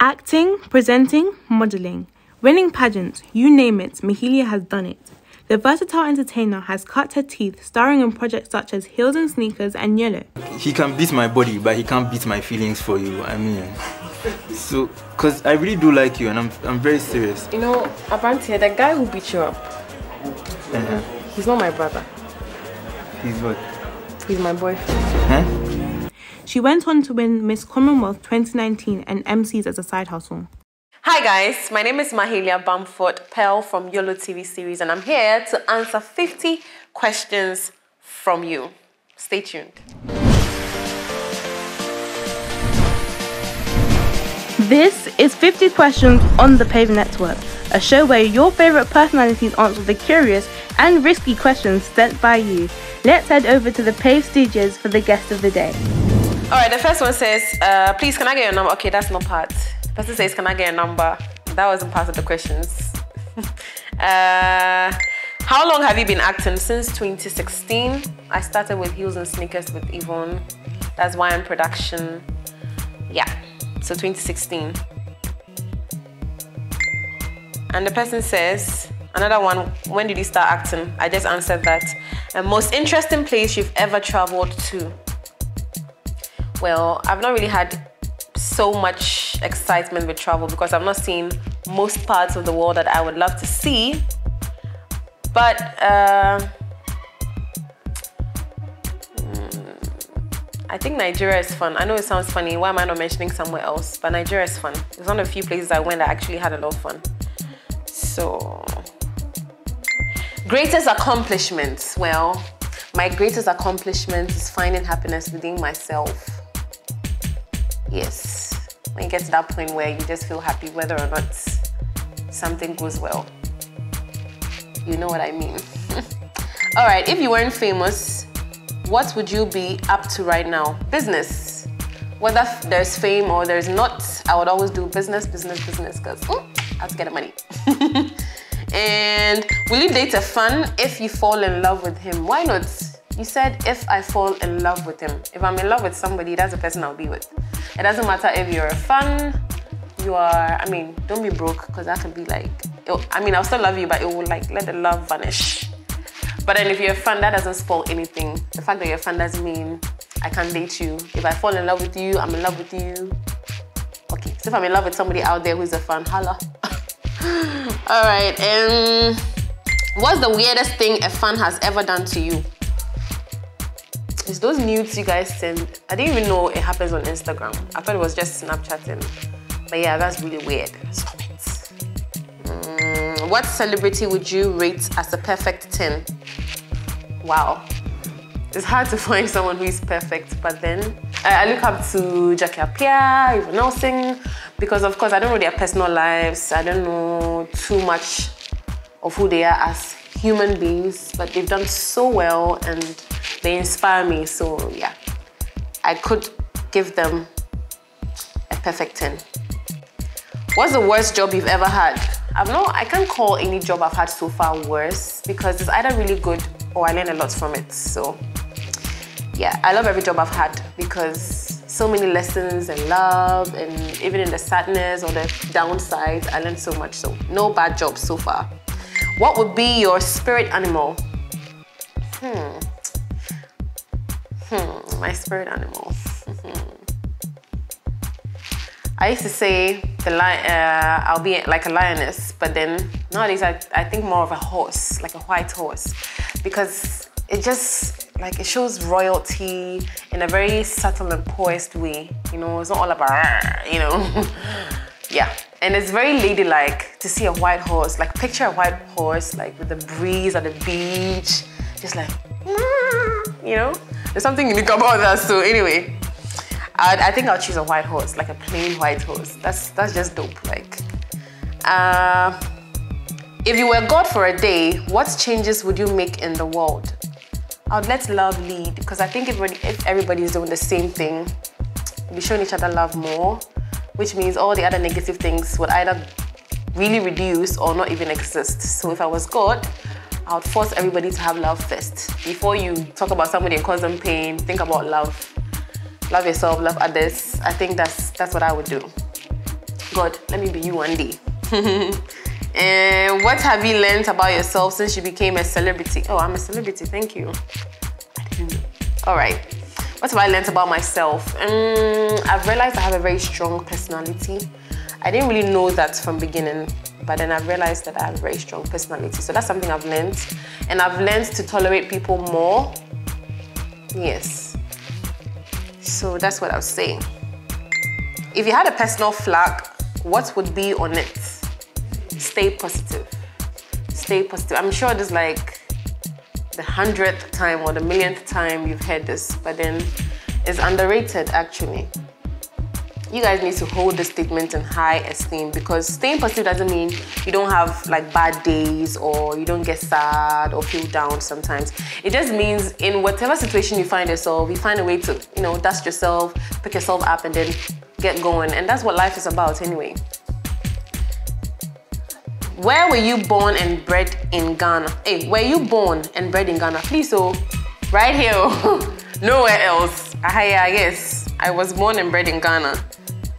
Acting, presenting, modeling, winning pageants, you name it, Mahalia has done it. The versatile entertainer has cut her teeth starring in projects such as Heels and Sneakers and Yellow. He can beat my body, but he can't beat my feelings for you. I mean, so, because I really do like you and I'm, I'm very serious. You know, Abrantia, the guy who beat you up, Uh-huh. he's not my brother. He's what? He's my boyfriend. Huh? She went on to win Miss Commonwealth 2019 and MCs as a side hustle. Hi guys, my name is Mahalia Bamford Pearl from YOLO TV series and I'm here to answer 50 questions from you. Stay tuned. This is 50 Questions on the Pave Network, a show where your favorite personalities answer the curious and risky questions sent by you. Let's head over to the Pave Studios for the guest of the day. All right, the first one says, uh, please can I get your number? Okay, that's not part. The person says, can I get your number? That wasn't part of the questions. uh, how long have you been acting? Since 2016. I started with Heels and Sneakers with Yvonne. That's why I'm production. Yeah, so 2016. And the person says, another one, when did you start acting? I just answered that. And most interesting place you've ever traveled to? Well, I've not really had so much excitement with travel because I've not seen most parts of the world that I would love to see. But uh, mm, I think Nigeria is fun. I know it sounds funny. Why am I not mentioning somewhere else? But Nigeria is fun. It's one of the few places I went that actually had a lot of fun. So, greatest accomplishments. Well, my greatest accomplishment is finding happiness within myself. Yes, when you get to that point where you just feel happy whether or not something goes well. You know what I mean. All right, if you weren't famous, what would you be up to right now? Business. Whether there's fame or there's not, I would always do business, business, business, because mm, I have to get the money. and will you date a fan if you fall in love with him? Why not? You said if I fall in love with him. If I'm in love with somebody, that's the person I'll be with. It doesn't matter if you're a fan, you are, I mean, don't be broke because that could be like, I mean, I'll still love you, but it will like let the love vanish. But then if you're a fan, that doesn't spoil anything. The fact that you're a fan doesn't mean I can't date you. If I fall in love with you, I'm in love with you. Okay, so if I'm in love with somebody out there who's a fan, holla. All right, um, what's the weirdest thing a fan has ever done to you? It's those nudes you guys send. I didn't even know it happens on Instagram. I thought it was just Snapchatting. But yeah, that's really weird. Stop it. Mm, what celebrity would you rate as a perfect 10? Wow. It's hard to find someone who is perfect, but then I, I look up to Jackie Appiah, Yvonne Nelson, because of course I don't know their personal lives. I don't know too much of who they are as human beings, but they've done so well and they inspire me. So yeah, I could give them a perfect 10. What's the worst job you've ever had? I've not, I can't call any job I've had so far worse because it's either really good or I learn a lot from it. So yeah, I love every job I've had because so many lessons and love and even in the sadness or the downsides, I learned so much. So no bad jobs so far. What would be your spirit animal? Hmm. Hmm, my spirit animal. I used to say the lion, uh, I'll be like a lioness, but then nowadays I, I think more of a horse, like a white horse, because it just like it shows royalty in a very subtle and poised way. You know, it's not all about you know, yeah. And it's very ladylike to see a white horse. Like picture a white horse like with the breeze at the beach, just like you know. There's something unique about that. So anyway, I'd, I think I'll choose a white horse, like a plain white horse. That's that's just dope. Like, uh, if you were God for a day, what changes would you make in the world? I'd let love lead because I think if if everybody is doing the same thing, we'll be showing each other love more, which means all the other negative things would either really reduce or not even exist. So if I was God, I would force everybody to have love first. Before you talk about somebody and cause them pain, think about love love yourself, love others. I think that's that's what I would do. God, let me be you one day. and what have you learned about yourself since you became a celebrity? Oh, I'm a celebrity, thank you. All right. What have I learned about myself? Um, I've realized I have a very strong personality. I didn't really know that from beginning, but then I've realized that I have a very strong personality. So that's something I've learned. And I've learned to tolerate people more. Yes. So that's what I was saying. If you had a personal flag, what would be on it? Stay positive. Stay positive. I'm sure there's like the hundredth time or the millionth time you've heard this, but then it's underrated actually you guys need to hold this statement in high esteem because staying positive doesn't mean you don't have like bad days or you don't get sad or feel down sometimes. It just means in whatever situation you find yourself, you find a way to, you know, dust yourself, pick yourself up and then get going. And that's what life is about anyway. Where were you born and bred in Ghana? Hey, were you born and bred in Ghana? Please, so right here, nowhere else. Ah, yeah, yes. I was born and bred in Ghana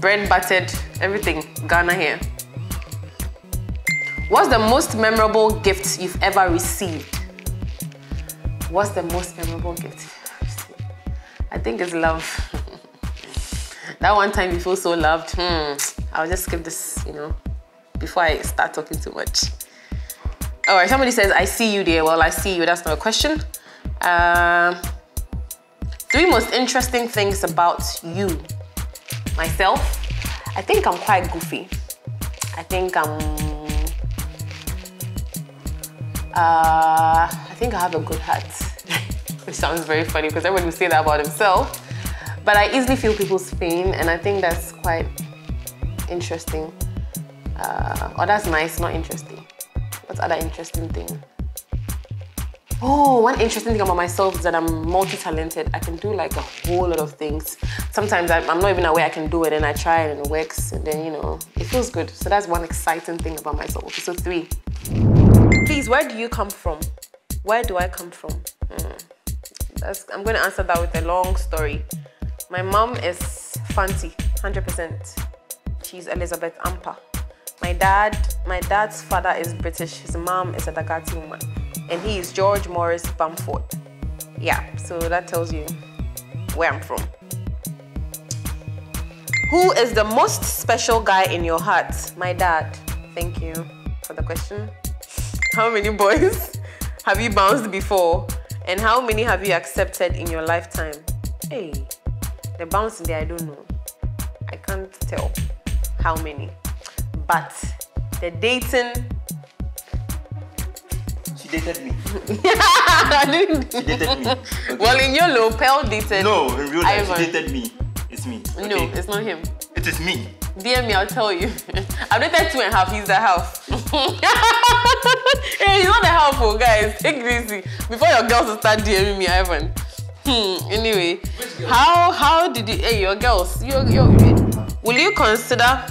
bread buttered, everything, Ghana here. What's the most memorable gift you've ever received? What's the most memorable gift I think it's love. that one time you feel so loved, hmm, I'll just skip this, you know, before I start talking too much. All right, somebody says, I see you there. Well, I see you. That's not a question. Uh, three most interesting things about you myself, I think I'm quite goofy. I think I'm. Uh, I think I have a good heart, which sounds very funny because everyone will say that about himself. But I easily feel people's pain, and I think that's quite interesting. Uh, oh, that's nice, not interesting. What's other interesting thing? Oh, one interesting thing about myself is that I'm multi-talented. I can do like a whole lot of things. Sometimes I'm not even aware I can do it and I try it and it works and then, you know, it feels good. So that's one exciting thing about myself. So three. Please, where do you come from? Where do I come from? Mm. I'm going to answer that with a long story. My mom is Fanti, 100%. She's Elizabeth Ampa. My dad, my dad's father is British. His mom is a Dagati woman and he is George Morris Bamford. Yeah, so that tells you where I'm from. Who is the most special guy in your heart? My dad. Thank you for the question. How many boys have you bounced before? And how many have you accepted in your lifetime? Hey, the bouncing there, I don't know. I can't tell how many. But the dating dated me. I. She dated me. Okay. Well, in YOLO, Pearl dated. No, in real life, Ivan. she dated me. It's me. Okay? No, it's not him. It is me. DM me, I'll tell you. I've dated two and a half, he's the half. hey, he's not the half, oh, guys. Take it easy. Before your girls start DMing me, Ivan. Hmm, anyway, how how did you, hey, your girls, Your, you, will you consider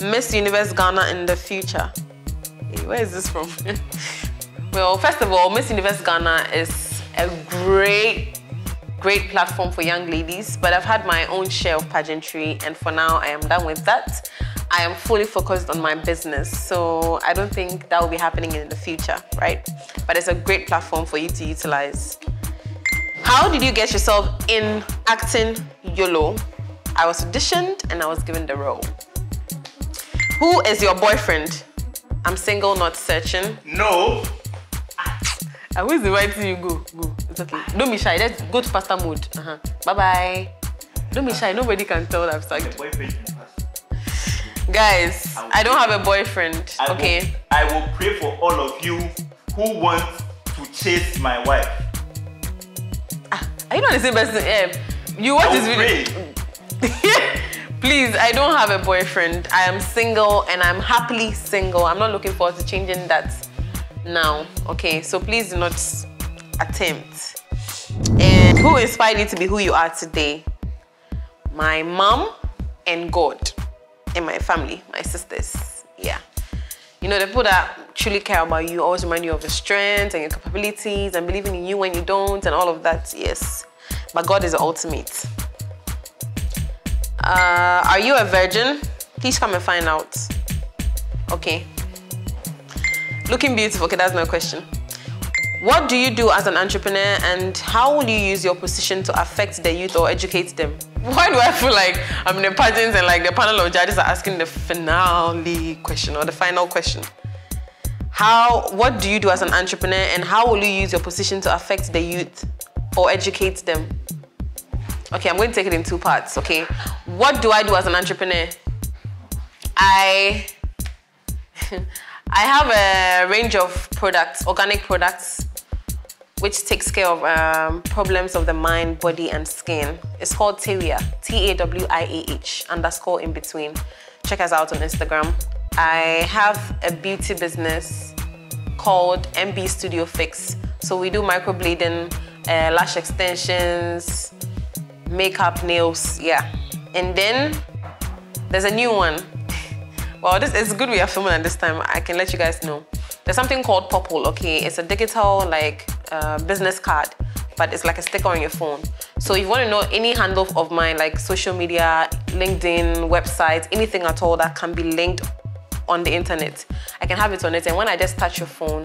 Miss Universe Ghana in the future? Hey, where is this from? Well, first of all, Miss Universe Ghana is a great, great platform for young ladies, but I've had my own share of pageantry, and for now, I am done with that. I am fully focused on my business, so I don't think that will be happening in the future, right? But it's a great platform for you to utilize. How did you get yourself in acting YOLO? I was auditioned and I was given the role. Who is your boyfriend? I'm single, not searching. No. I wish the was inviting you. Go, go. It's okay. Don't be shy. Let's go to pasta mode. Uh-huh. Bye bye. Don't be shy. Nobody can tell that I've My started. boyfriend. Guys, I don't have a boyfriend. I Okay. Will, I will pray for all of you who want to chase my wife. Ah, are you not the same person? Eh, you watch this video. Please, I don't have a boyfriend. I am single and I'm happily single. I'm not looking forward to changing that now. Okay, so please do not attempt. And who inspired you to be who you are today? My mom and God and my family, my sisters. Yeah. You know, the people that truly care about you always remind you of your strengths and your capabilities and believing in you when you don't and all of that. Yes. But God is the ultimate. Uh, are you a virgin? Please come and find out. Okay. Looking beautiful. Okay, that's no question. What do you do as an entrepreneur and how will you use your position to affect the youth or educate them? Why do I feel like I'm in the pageant and like the panel of judges are asking the finale question or the final question? How, what do you do as an entrepreneur and how will you use your position to affect the youth or educate them? Okay, I'm going to take it in two parts, okay? What do I do as an entrepreneur? I I have a range of products, organic products, which takes care of um, problems of the mind, body, and skin. It's called Tawiah, T-A-W-I-A-H, underscore in between. Check us out on Instagram. I have a beauty business called MB Studio Fix. So we do microblading, uh, lash extensions, makeup, nails, yeah. And then there's a new one well, this is good we are filming at this time. I can let you guys know. There's something called Popl, okay? It's a digital like uh, business card, but it's like a sticker on your phone. So if you want to know any handle of mine, like social media, LinkedIn, websites, anything at all that can be linked on the internet, I can have it on it. And when I just touch your phone,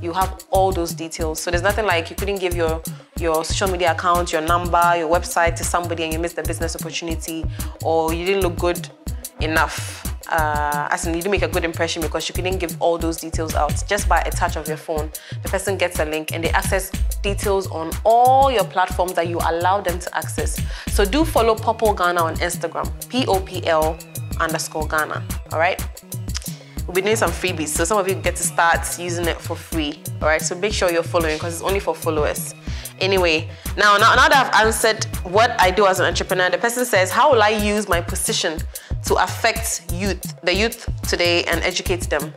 you have all those details. So there's nothing like you couldn't give your your social media account, your number, your website to somebody and you missed the business opportunity or you didn't look good enough uh, as in you make a good impression because you couldn't give all those details out just by a touch of your phone. The person gets a link and they access details on all your platforms that you allow them to access. So do follow Popl Ghana on Instagram, P-O-P-L underscore Ghana, all right? We'll be doing some freebies, so some of you get to start using it for free, all right? So make sure you're following because it's only for followers. Anyway, now, now, now that I've answered what I do as an entrepreneur, the person says, how will I use my position to affect youth, the youth today and educate them?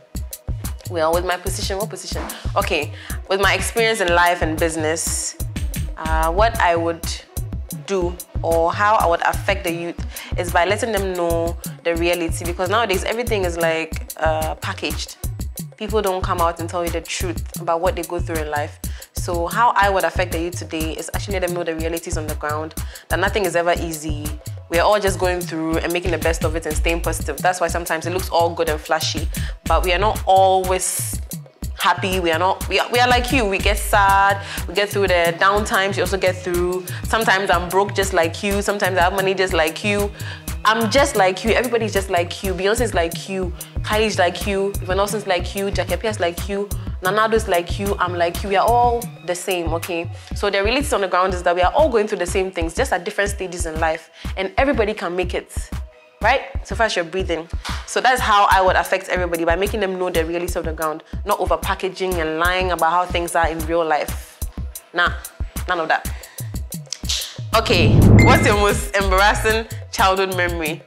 Well, with my position, what position? Okay, with my experience in life and business, uh, what I would do or how I would affect the youth is by letting them know the reality because nowadays everything is like uh, packaged. People don't come out and tell you the truth about what they go through in life. So how I would affect the youth today is actually let them know the realities on the ground, that nothing is ever easy. We're all just going through and making the best of it and staying positive. That's why sometimes it looks all good and flashy, but we are not always happy. We are not, we are, we are like you. We get sad, we get through the down times, you also get through. Sometimes I'm broke just like you, sometimes I have money just like you. I'm just like you. Everybody's just like you. Beyonce's like you. Kylie's like you. Yvonne Nelson's like you. Jackie Appiah's like you. Nanado's like you. I'm like you. We are all the same, okay? So the reality on the ground is that we are all going through the same things, just at different stages in life. And everybody can make it, right? So far as you're breathing. So that's how I would affect everybody by making them know the reality of the ground, not over packaging and lying about how things are in real life. Nah, none of that. Okay, what's your most embarrassing childhood memory?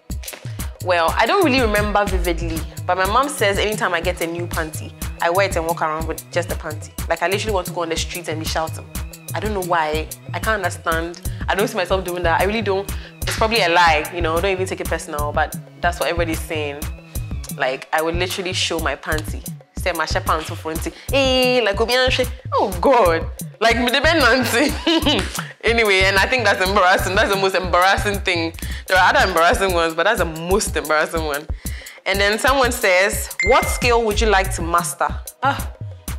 Well, I don't really remember vividly, but my mom says anytime I get a new panty, I wear it and walk around with just a panty. Like I literally want to go on the street and be shouting. I don't know why. I can't understand. I don't see myself doing that. I really don't. It's probably a lie, you know, don't even take it personal, but that's what everybody's saying. Like I would literally show my panty say my shepherd to front. Hey, like oh God, like me the Nancy. anyway, and I think that's embarrassing. That's the most embarrassing thing. There are other embarrassing ones, but that's the most embarrassing one. And then someone says, what skill would you like to master? Ah,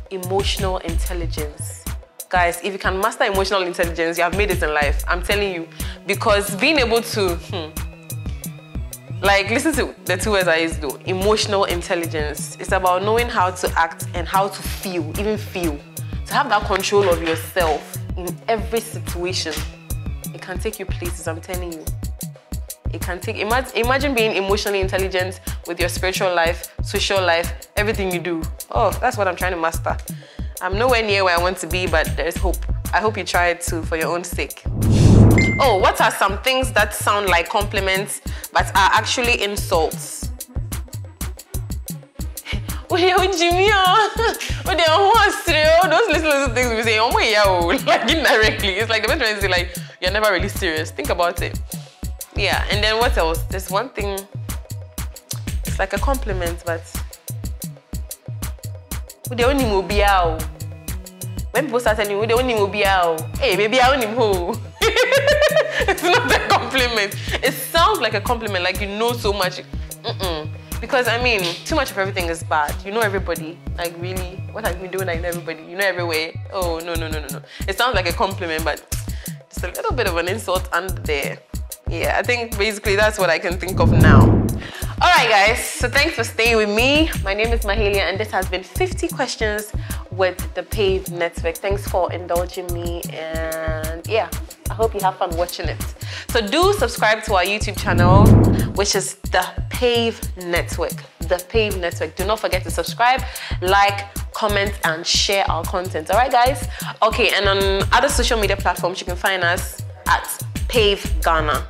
emotional intelligence. Guys, if you can master emotional intelligence, you have made it in life. I'm telling you. Because being able to, hmm, like, listen to the two words I use though. Emotional intelligence. It's about knowing how to act and how to feel, even feel. To have that control of yourself in every situation. It can take you places, I'm telling you. It can take, imagine, being emotionally intelligent with your spiritual life, social life, everything you do. Oh, that's what I'm trying to master. I'm nowhere near where I want to be, but there's hope. I hope you try it too for your own sake. Oh, what are some things that sound like compliments but are actually insults? Those little, little things we say, oh, my yeah, like indirectly. It's like the best friend say, like, you're never really serious. Think about it. Yeah, and then what else? There's one thing, it's like a compliment, but. They only move when people start telling you, they only move hey, baby, I only move. it's not a compliment. It sounds like a compliment, like you know so much. Mm-mm. Because I mean, too much of everything is bad. You know everybody. Like really, what have you been doing? I know everybody. You know everywhere. Oh no no no no no. It sounds like a compliment, but just a little bit of an insult under there. Yeah, I think basically that's what I can think of now. All right, guys. So thanks for staying with me. My name is Mahalia, and this has been 50 questions with the Pave Network. Thanks for indulging me, and yeah, I hope you have fun watching it. So do subscribe to our YouTube channel, which is the Pave Network. The Pave Network. Do not forget to subscribe, like, comment, and share our content. All right, guys? Okay, and on other social media platforms, you can find us at Pave Ghana.